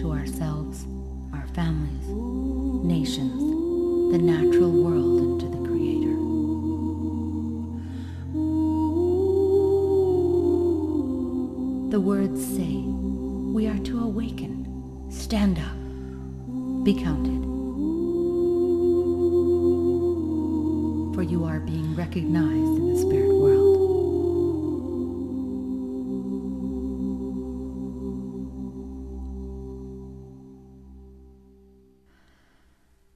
to ourselves, our families, nations, the natural world, and to the Creator. The words say we are to awaken, stand up, be counted. For you are being recognized in the spirit world.